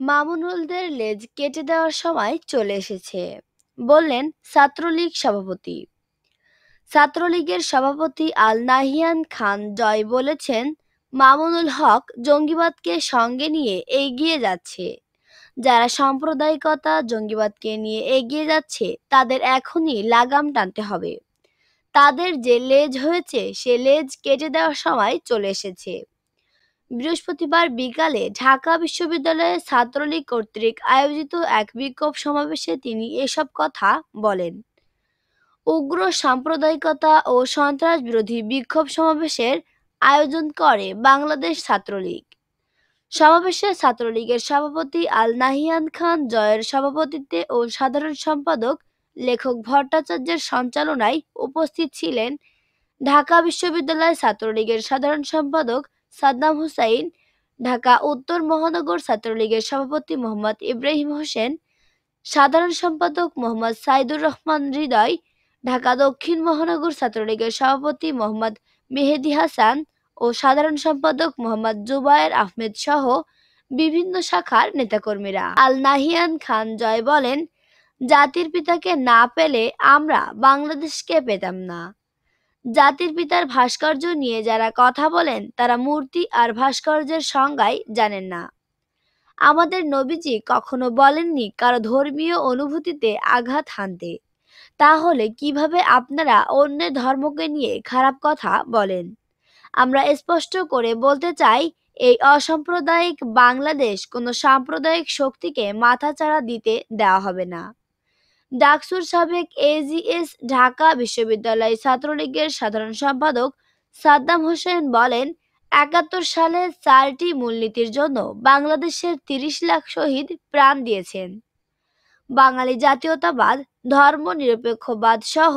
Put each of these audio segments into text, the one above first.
মামুনুলদের লেজ কেটে দেওয়ার সময় চলে এসেছে। বললেন, ছাত্রলীগ সভাপতি। ছাত্রলীগের সভাপতি আল নাহিয়ান খান জয় বলেছেন, মামুনুল হক জঙ্গিবাদকে সঙ্গে নিয়ে এগিয়ে যাচ্ছে। যারা সাম্প্রদায়িকতা জঙ্গিবাদকে নিয়ে এগিয়ে যাচ্ছে, তাদের এখনই লাগাম টানতে হবে। তাদের যে লেজ হয়েছে, সে লেজ কেটে দেওয়ার সময় চলে এসেছে। বৃহস্পতিবার বিকালে ঢাকা বিশ্ববিদ্যালয়ের ছাত্রলীগ কর্তৃক আয়োজিত এক বিক্ষোভ সমাবেশে তিনি এসব কথা বলেন। উগ্র সাম্প্রদায়িকতা ও সন্ত্রাস বিরোধী বিক্ষোভ সমাবেশের আয়োজন করে বাংলাদেশ ছাত্রলীগ। সমাবেশে ছাত্রলীগের সভাপতি আল নাহিয়ান খান জয়ের সভাপতিত্বে ও সাধারণ সম্পাদক লেখক ভট্টাচার্যের সঞ্চালনায় উপস্থিত ছিলেন ঢাকা বিশ্ববিদ্যালয় ছাত্রলীগের সাধারণ সম্পাদক সাদ্দাম হুসাইন, ঢাকা উত্তর মহানগর ছাত্রলীগের সভাপতি মোহাম্মদ ইব্রাহিম হোসেন, সাধারণ সম্পাদক মোহাম্মদ সাইদুর রহমান হৃদয়, ঢাকা দক্ষিণ মহানগর ছাত্রলীগের সভাপতি মোহাম্মদ মেহেদি হাসান ও সাধারণ সম্পাদক মোহাম্মদ জুবায়ের আহমেদ সহ বিভিন্ন শাখার নেতাকর্মীরা। আল নাহিয়ান খান জয় বলেন, জাতির পিতাকে না পেলে আমরা বাংলাদেশকে পেতাম না। জাতির পিতার ভাস্কর্য নিয়ে যারা কথা বলেন, তারা মূর্তি আর ভাস্কর্যের সংজ্ঞাই জানেন না। আমাদের নবীজি কখনো বলেননি কারও ধর্মীয় অনুভূতিতে আঘাত হানতে। তাহলে কীভাবে আপনারা অন্যের ধর্মকে নিয়ে খারাপ কথা বলেন? আমরা স্পষ্ট করে বলতে চাই, এই অসাম্প্রদায়িক বাংলাদেশ কোনো সাম্প্রদায়িক শক্তিকে মাথাচাড়া দিতে দেওয়া হবে না। ডাকসুর সাবেক এজিএস ঢাকা বিশ্ববিদ্যালয় ছাত্রলীগের সাধারণ সম্পাদক সাদ্দাম হোসেন বলেন, একাত্তর সালে চারটি মূলনীতির জন্য বাংলাদেশের তিরিশ লাখ শহীদ প্রাণ দিয়েছেন। বাঙালি জাতীয়তাবাদ ধর্ম নিরপেক্ষবাদ সহ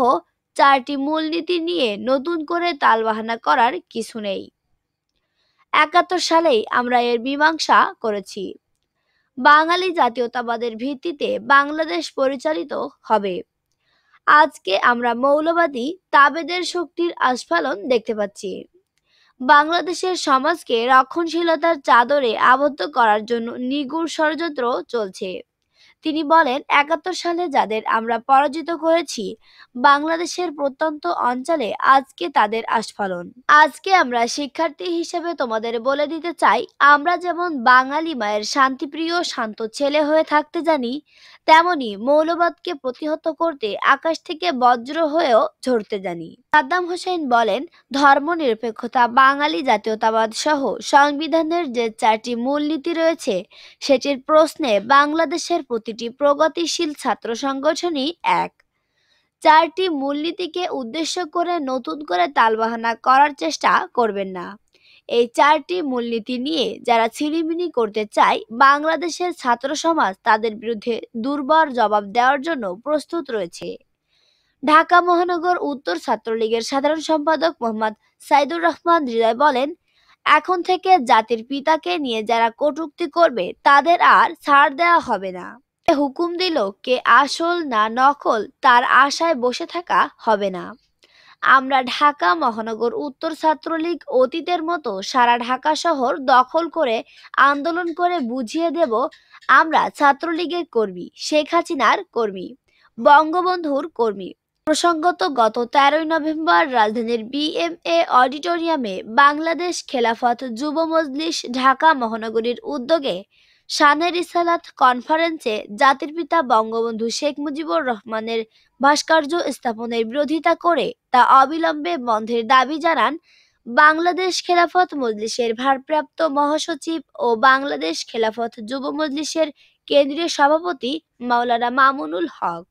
চারটি মূলনীতি নিয়ে নতুন করে তালবাহানা করার কিছু নেই। একাত্তর সালেই আমরা এর মীমাংসা করেছি। বাঙালি জাতীয়তাবাদের ভিত্তিতে বাংলাদেশ পরিচালিত হবে। আজকে আমরা মৌলবাদী তাবেদের শক্তির আস্ফালন দেখতে পাচ্ছি। বাংলাদেশের সমাজকে রক্ষণশীলতার চাদরে আবদ্ধ করার জন্য নিগুড় ষড়যন্ত্র চলছে। তিনি বলেন, একাত্তর সালে যাদের আমরা পরাজিত করেছি, বাংলাদেশের প্রত্যন্ত অঞ্চলে আজকে তাদের আস্ফালন। আজকে আমরা শিক্ষার্থী হিসেবে তোমাদের বলে দিতে চাই, আমরা যেমন বাঙালি মায়ের শান্তিপ্রিয়, শান্ত ছেলে হয়ে থাকতে জানি, তেমনি মৌলবাদকে প্রতিহত করতে আকাশ থেকে বজ্র হয়েও ঝরতে জানি। সাদ্দাম হোসেন বলেন, ধর্মনিরপেক্ষতা বাঙালি জাতীয়তাবাদ সহ সংবিধানের যে চারটি মূলনীতি রয়েছে, সেটির প্রশ্নে বাংলাদেশের প্রতিটি প্রগতিশীল ছাত্র সংগঠনই এক। চারটি মূলনীতিকে উদ্দেশ্য করে নতুন করে তালবাহানা করার চেষ্টা করবেন না। এই চারটি মূলনীতি নিয়ে যারা ছিনিমিনি করতে চায়, বাংলাদেশের ছাত্র সমাজ তাদের বিরুদ্ধে দুর্বল জবাব দেওয়ার জন্য প্রস্তুত রয়েছে। ঢাকা মহানগর উত্তর ছাত্রলীগের সাধারণ সম্পাদক মোহাম্মদ সাইদুর রহমান হৃদয় বলেন, এখন থেকে জাতির পিতাকে নিয়ে যারা কটুক্তি করবে, তাদের আর ছাড় দেওয়া হবে না। হুকুম দিল কে আসল না নকল, তার আশায় বসে থাকা হবে না। আমরা ঢাকা মহানগর উত্তর ছাত্রলীগ অতীতের মতো সারা ঢাকা শহর দখল করে আন্দোলন করে বুঝিয়ে দেব, আমরা ছাত্রলীগের কর্মী, শেখ হাসিনার কর্মী, বঙ্গবন্ধুর কর্মী। প্রসঙ্গত, গত তেরোই নভেম্বর রাজধানীর বিএমএ অডিটোরিয়ামে বাংলাদেশ খেলাফত যুব মজলিস ঢাকা মহানগরীর উদ্যোগে শানের ইসালাত কনফারেন্সে জাতির পিতা বঙ্গবন্ধু শেখ মুজিবুর রহমানের ভাস্কর্য স্থাপনের বিরোধিতা করে তা অবিলম্বে বন্ধের দাবি জানান বাংলাদেশ খেলাফত মজলিসের ভারপ্রাপ্ত মহাসচিব ও বাংলাদেশ খেলাফত যুব মজলিসের কেন্দ্রীয় সভাপতি মাওলানা মামুনুল হক।